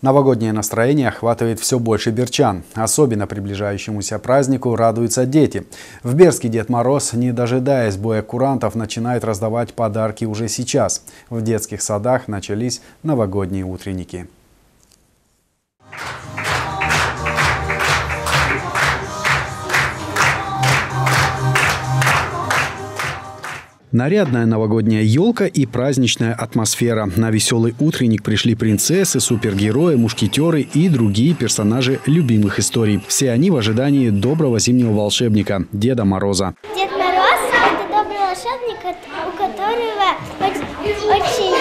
Новогоднее настроение охватывает все больше берчан. Особенно приближающемуся празднику радуются дети. В Берске Дед Мороз, не дожидаясь боя курантов, начинает раздавать подарки уже сейчас. В детских садах начались новогодние утренники. Нарядная новогодняя елка и праздничная атмосфера. На веселый утренник пришли принцессы, супергерои, мушкетеры и другие персонажи любимых историй. Все они в ожидании доброго зимнего волшебника – Деда Мороза. Дед Мороз – это добрый волшебник, у которого очень,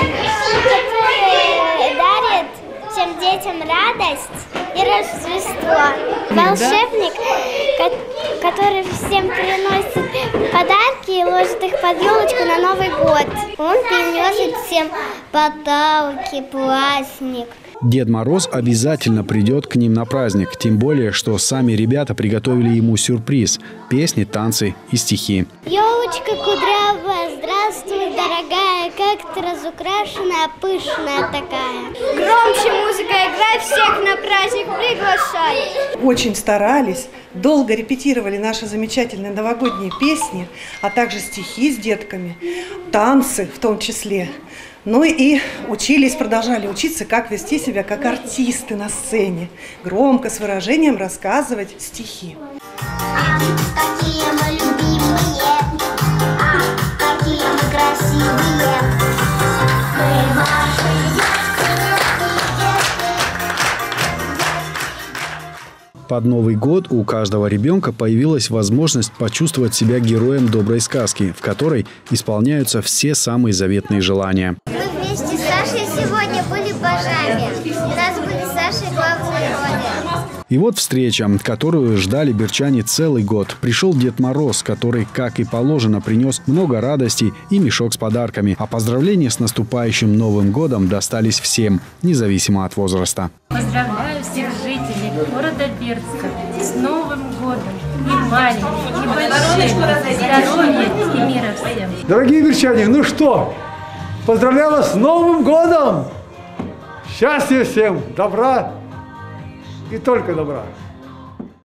который дарит всем детям радость и Рождество. Волшебник, который всем приносит подарки и ложит их под елочку на Новый год. Он приносит всем подарки, праздник. Дед Мороз обязательно придет к ним на праздник, тем более, что сами ребята приготовили ему сюрприз – песни, танцы и стихи. Елочка кудрявая, здравствуй, дорогая, как ты разукрашенная, пышная такая. Громче музыка, играй, всех на праздник приглашай. Очень старались, долго репетировали наши замечательные новогодние песни, а также стихи с детками, танцы в том числе. Ну и учились, продолжали учиться, как вести себя как артисты на сцене. Громко, с выражением рассказывать стихи. Какие мы Под Новый год у каждого ребенка появилась возможность почувствовать себя героем доброй сказки, в которой исполняются все самые заветные желания. Мы вместе с Сашей сегодня были божами. У нас были с Сашей главные роли. И вот встреча, которую ждали берчане целый год. Пришел Дед Мороз, который, как и положено, принес много радостей и мешок с подарками. А поздравления с наступающим Новым годом достались всем, независимо от возраста. Поздравляю всех города Бердска с Новым годом! И маленьких, и больших, здоровья и мира всем! Дорогие берчане, ну что, поздравляю вас с Новым годом! Счастья всем, добра и только добра.